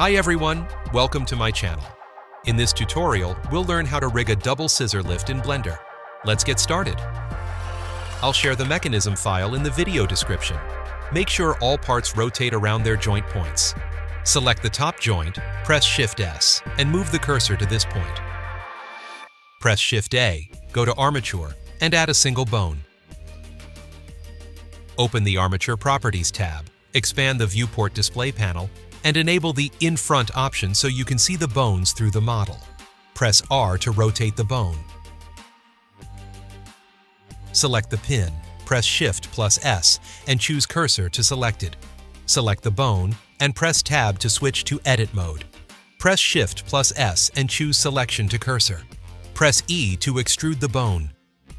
Hi everyone, welcome to my channel. In this tutorial, we'll learn how to rig a double scissor lift in Blender. Let's get started. I'll share the mechanism file in the video description. Make sure all parts rotate around their joint points. Select the top joint, press Shift-S, and move the cursor to this point. Press Shift-A, go to Armature, and add a single bone. Open the Armature Properties tab, expand the Viewport display panel, and enable the In Front option so you can see the bones through the model. Press R to rotate the bone. Select the pin, press Shift plus S, and choose Cursor to Selected. Select the bone, and press Tab to switch to Edit mode. Press Shift plus S and choose Selection to Cursor. Press E to extrude the bone.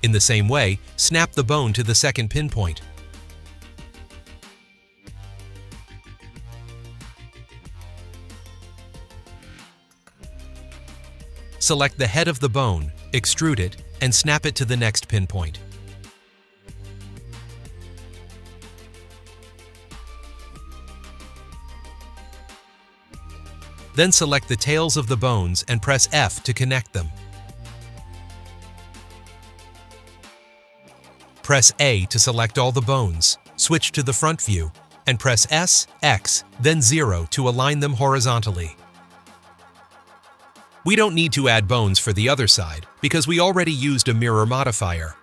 In the same way, snap the bone to the second pinpoint. Select the head of the bone, extrude it, and snap it to the next pinpoint. Then select the tails of the bones and press F to connect them. Press A to select all the bones, switch to the front view, and press S, X, then 0 to align them horizontally. We don't need to add bones for the other side because we already used a mirror modifier.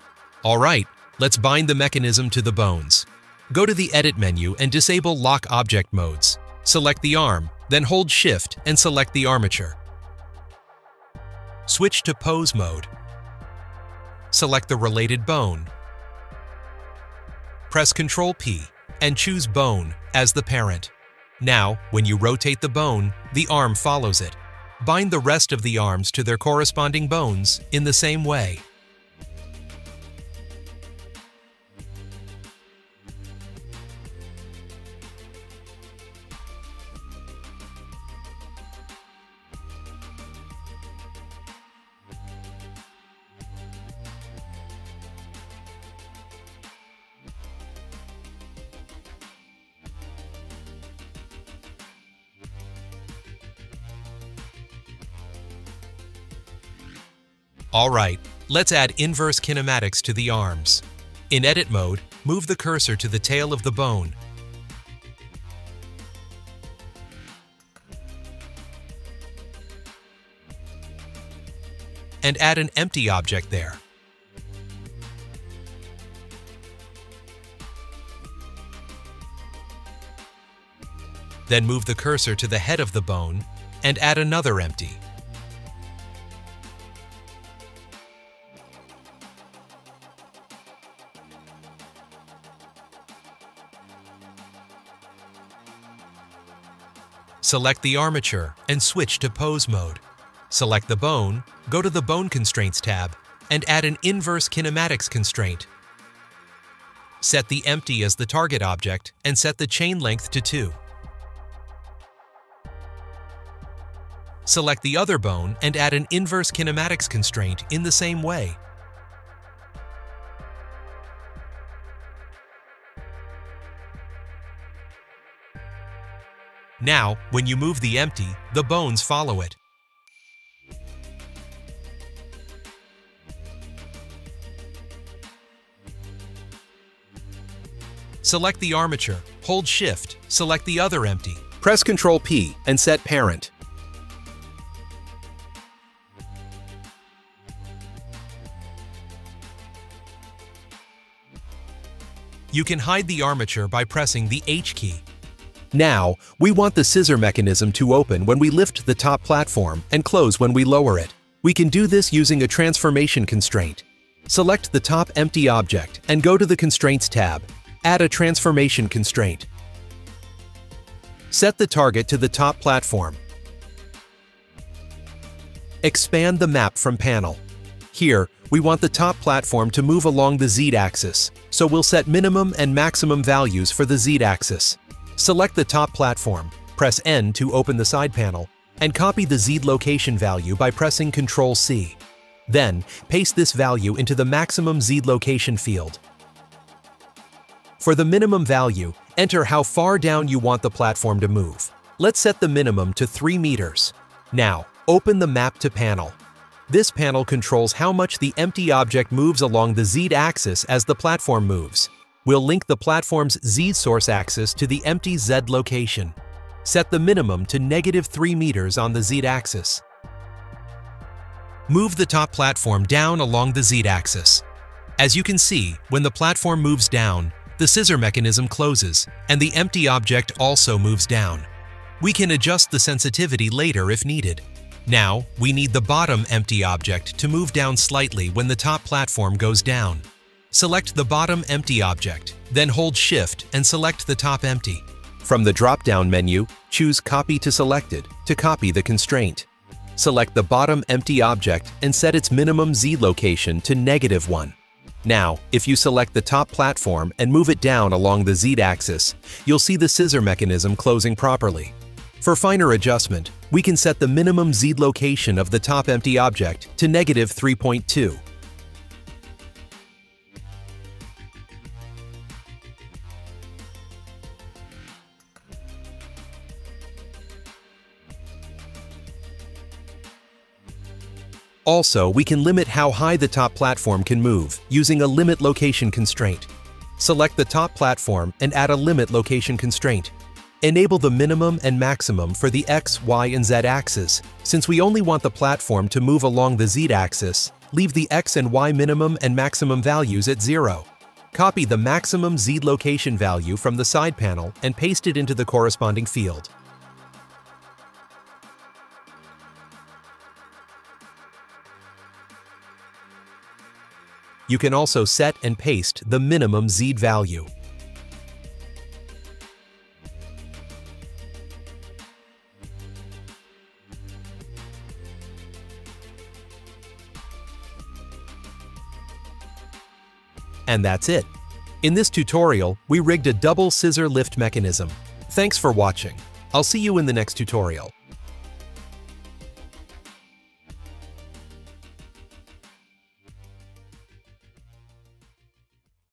Alright, let's bind the mechanism to the bones. Go to the Edit menu and disable Lock Object Modes. Select the arm, then hold Shift and select the armature. Switch to Pose mode. Select the related bone. Press Ctrl P and choose Bone as the parent. Now, when you rotate the bone, the arm follows it. Bind the rest of the arms to their corresponding bones in the same way. Alright, let's add inverse kinematics to the arms. In Edit mode, move the cursor to the tail of the bone. And add an empty object there. Then move the cursor to the head of the bone and add another empty. Select the armature and switch to pose mode. Select the bone, go to the Bone Constraints tab, and add an inverse kinematics constraint. Set the empty as the target object and set the chain length to 2. Select the other bone and add an inverse kinematics constraint in the same way. Now, when you move the empty, the bones follow it. Select the armature, hold Shift, select the other empty, press Ctrl P and set Parent. You can hide the armature by pressing the H key. Now, we want the scissor mechanism to open when we lift the top platform and close when we lower it. We can do this using a transformation constraint. Select the top empty object and go to the Constraints tab. Add a transformation constraint. Set the target to the top platform. Expand the map from panel. Here, we want the top platform to move along the z-axis, so we'll set minimum and maximum values for the z-axis. Select the top platform, press N to open the side panel, and copy the Z location value by pressing Ctrl C. Then, paste this value into the maximum Z location field. For the minimum value, enter how far down you want the platform to move. Let's set the minimum to 3 meters. Now, open the Map to panel. This panel controls how much the empty object moves along the z-axis as the platform moves. We'll link the platform's z-source axis to the empty z location. Set the minimum to negative 3 meters on the z-axis. Move the top platform down along the z-axis. As you can see, when the platform moves down, the scissor mechanism closes, and the empty object also moves down. We can adjust the sensitivity later if needed. Now, we need the bottom empty object to move down slightly when the top platform goes down. Select the bottom empty object, then hold Shift and select the top empty. From the drop-down menu, choose Copy to Selected to copy the constraint. Select the bottom empty object and set its minimum Z location to negative 1. Now, if you select the top platform and move it down along the Z-axis, you'll see the scissor mechanism closing properly. For finer adjustment, we can set the minimum Z location of the top empty object to negative 3.2. Also, we can limit how high the top platform can move using a limit location constraint. Select the top platform and add a limit location constraint. Enable the minimum and maximum for the X, Y, and Z axes. Since we only want the platform to move along the Z axis, leave the X and Y minimum and maximum values at zero. Copy the maximum Z location value from the side panel and paste it into the corresponding field. You can also set and paste the minimum Z value. And that's it. In this tutorial, we rigged a double scissor lift mechanism. Thanks for watching. I'll see you in the next tutorial.